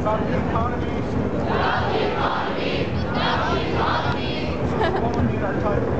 about the economy. About the economy. About the economy.